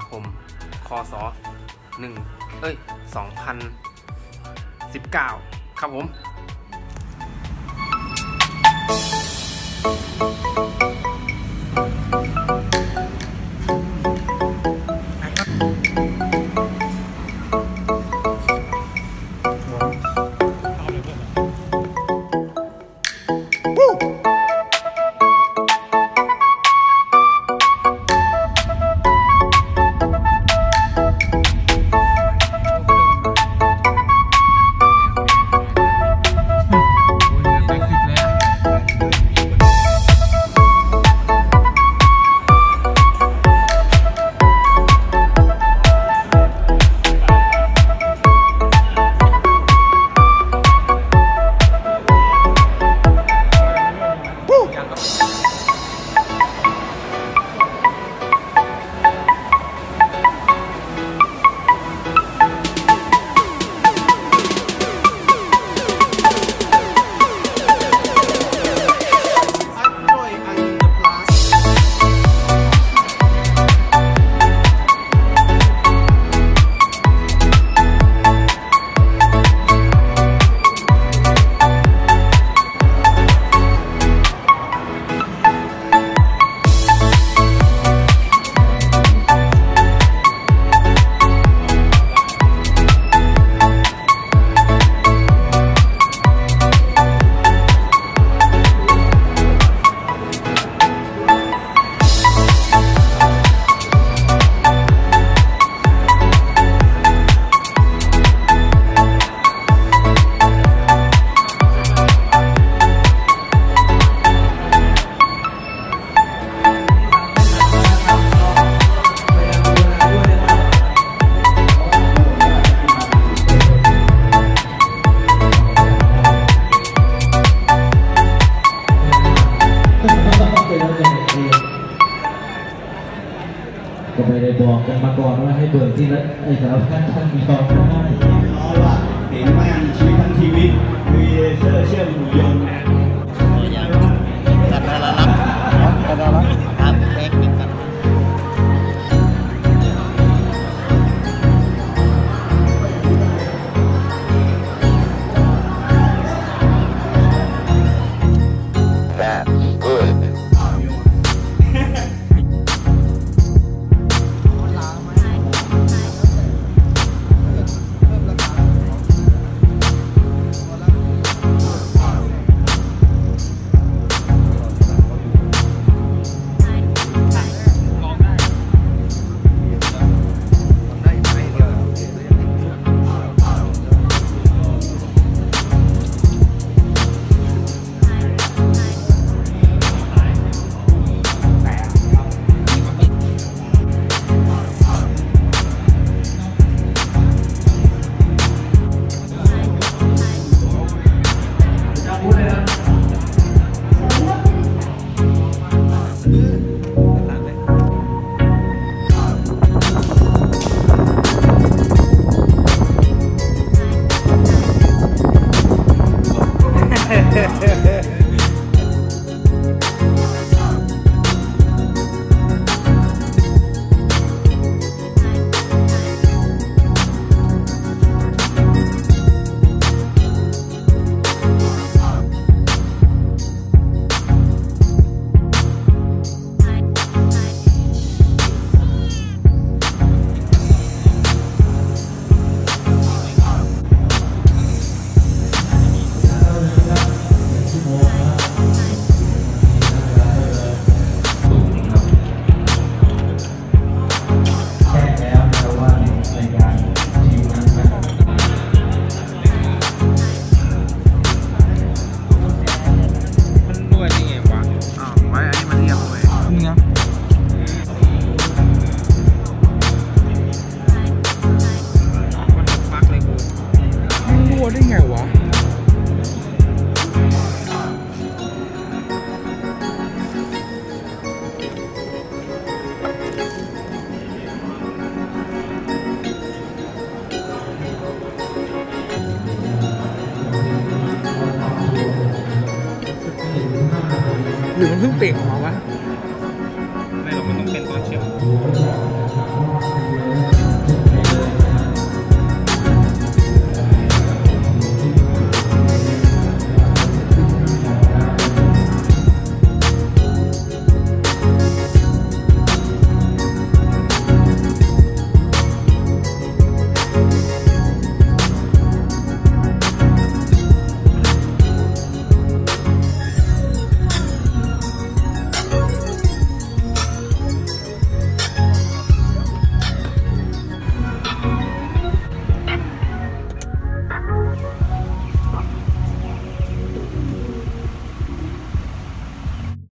าคม คศ1เอ้ย 2019 ครับผม Thank you. 哎，咱们赶紧到。 ได้ไงวะหรือมันเพิ่งเปลี่ยนออกมาวะ